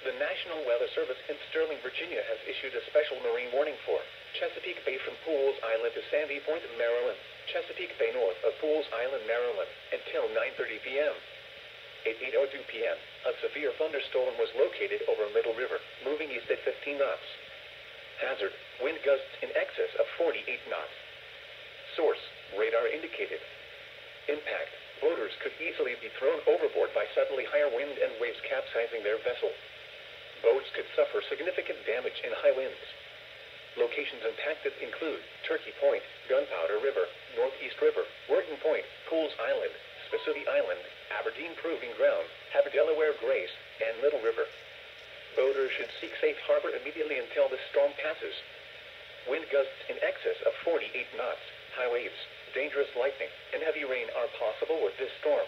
The National Weather Service in Sterling, Virginia has issued a special marine warning for Chesapeake Bay from Pooles Island to Sandy Point, Maryland. Chesapeake Bay north of Pooles Island, Maryland, until 9.30 p.m. At 8.02 p.m., a severe thunderstorm was located over Middle River, moving east at 15 knots. Hazard, wind gusts in excess of 48 knots. Source, radar indicated. Impact, boaters could easily be thrown overboard by suddenly higher wind and waves capsizing their vessel. Could suffer significant damage in high winds. Locations impacted include Turkey Point, Gunpowder River, Northeast River, Worton Point, Pooles Island, Spesutie Island, Aberdeen Proving Ground, Havre de Grace, and Little River. Boaters should seek safe harbor immediately until this storm passes. Wind gusts in excess of 48 knots, high waves, dangerous lightning, and heavy rain are possible with this storm.